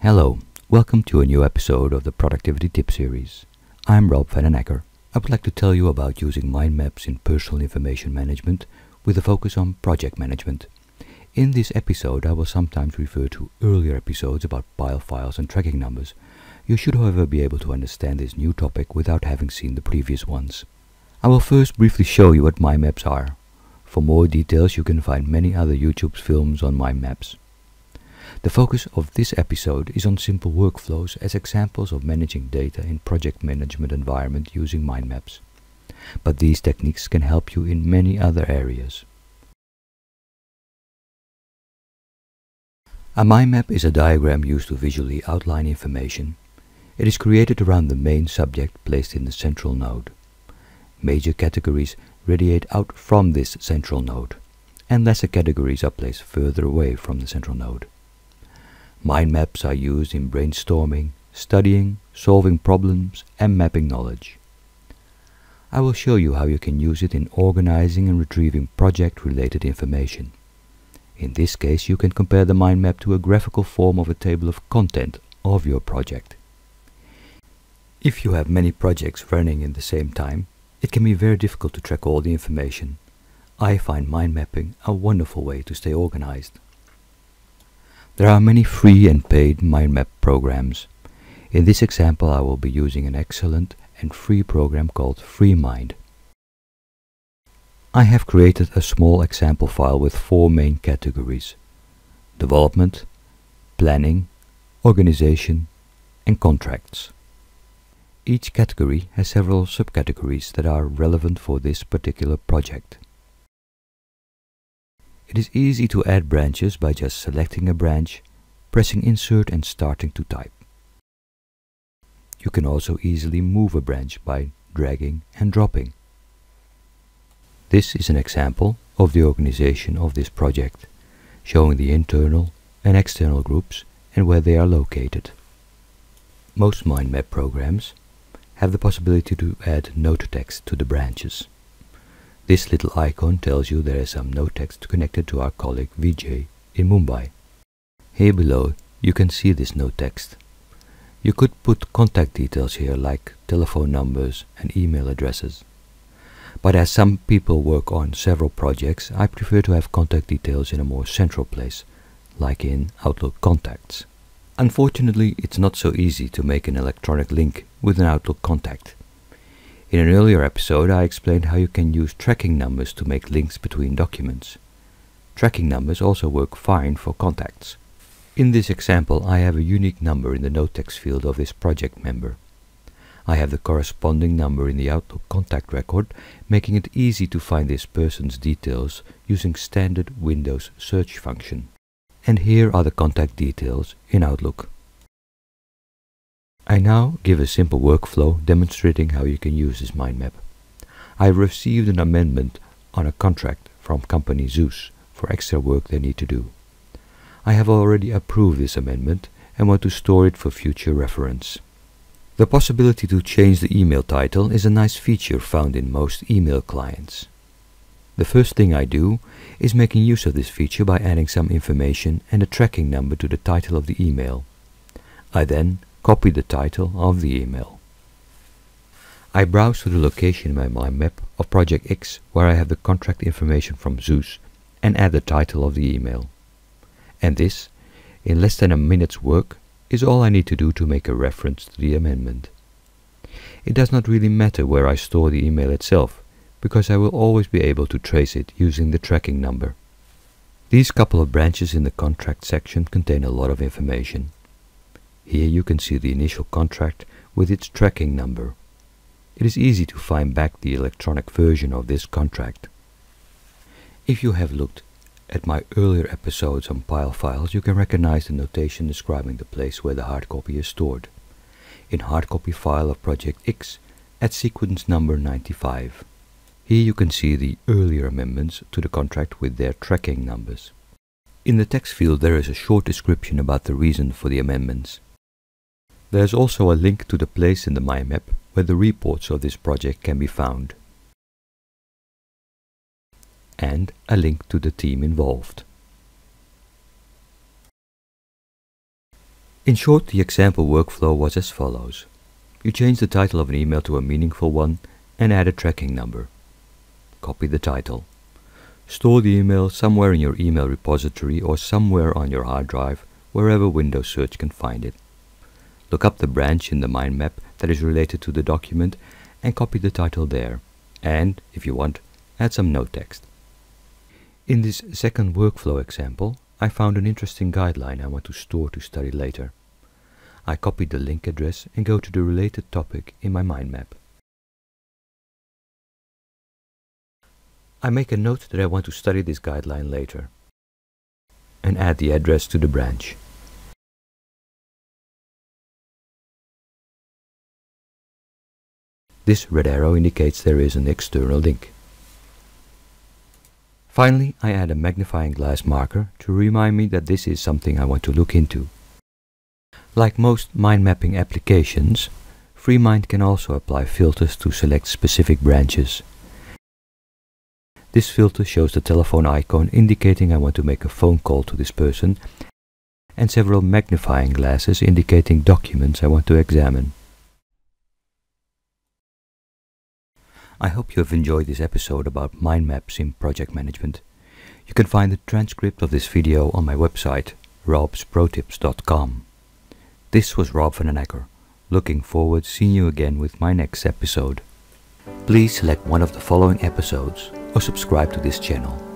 Hello, welcome to a new episode of the Productivity Tip Series. I'm Rob van den I would like to tell you about using mind maps in personal information management with a focus on project management. In this episode, I will sometimes refer to earlier episodes about pile files and tracking numbers. You should, however, be able to understand this new topic without having seen the previous ones. I will first briefly show you what mind maps are. For more details, you can find many other YouTube films on mind maps. The focus of this episode is on simple workflows as examples of managing data in project management environment using mind maps. But these techniques can help you in many other areas. A mind map is a diagram used to visually outline information. It is created around the main subject placed in the central node. Major categories radiate out from this central node, and lesser categories are placed further away from the central node. Mind maps are used in brainstorming, studying, solving problems, and mapping knowledge. I will show you how you can use it in organizing and retrieving project-related information. In this case, you can compare the mind map to a graphical form of a table of content of your project. If you have many projects running in the same time, it can be very difficult to track all the information. I find mind mapping a wonderful way to stay organized. There are many free and paid mind map programs. In this example I will be using an excellent and free program called FreeMind. I have created a small example file with four main categories. Development, Planning, Organization and Contracts. Each category has several subcategories that are relevant for this particular project. It is easy to add branches by just selecting a branch, pressing insert and starting to type. You can also easily move a branch by dragging and dropping. This is an example of the organization of this project, showing the internal and external groups and where they are located. Most mind map programs have the possibility to add note text to the branches. This little icon tells you there is some note text connected to our colleague Vijay in Mumbai. Here below you can see this note text. You could put contact details here like telephone numbers and email addresses. But as some people work on several projects, I prefer to have contact details in a more central place, like in Outlook Contacts. Unfortunately, it's not so easy to make an electronic link with an Outlook contact. In an earlier episode I explained how you can use tracking numbers to make links between documents. Tracking numbers also work fine for contacts. In this example I have a unique number in the note text field of this project member. I have the corresponding number in the Outlook contact record, making it easy to find this person's details using standard Windows search function. And here are the contact details in Outlook. I now give a simple workflow demonstrating how you can use this mind map. I received an amendment on a contract from company Zeus for extra work they need to do. I have already approved this amendment and want to store it for future reference. The possibility to change the email title is a nice feature found in most email clients. The first thing I do is making use of this feature by adding some information and a tracking number to the title of the email. I then copy the title of the email. I browse to the location in my map of Project X where I have the contract information from Zeus and add the title of the email. And this, in less than a minute's work, is all I need to do to make a reference to the amendment. It does not really matter where I store the email itself, because I will always be able to trace it using the tracking number. These couple of branches in the contract section contain a lot of information. Here you can see the initial contract with its tracking number. It is easy to find back the electronic version of this contract. If you have looked at my earlier episodes on pile files, you can recognize the notation describing the place where the hard copy is stored. In hard copy file of Project X at sequence number 95. Here you can see the earlier amendments to the contract with their tracking numbers. In the text field there is a short description about the reason for the amendments. There is also a link to the place in the mind map where the reports of this project can be found. And a link to the team involved. In short, the example workflow was as follows. You change the title of an email to a meaningful one and add a tracking number. Copy the title. Store the email somewhere in your email repository or somewhere on your hard drive, wherever Windows Search can find it. Look up the branch in the mind map that is related to the document and copy the title there. And, if you want, add some note text. In this second workflow example, I found an interesting guideline I want to store to study later. I copy the link address and go to the related topic in my mind map. I make a note that I want to study this guideline later and add the address to the branch. This red arrow indicates there is an external link. Finally, I add a magnifying glass marker to remind me that this is something I want to look into. Like most mind mapping applications, FreeMind can also apply filters to select specific branches. This filter shows the telephone icon indicating I want to make a phone call to this person and several magnifying glasses indicating documents I want to examine. I hope you have enjoyed this episode about mind maps in project management. You can find the transcript of this video on my website, robsprotips.com. This was Rob van den Akker. Looking forward to seeing you again with my next episode. Please select one of the following episodes or subscribe to this channel.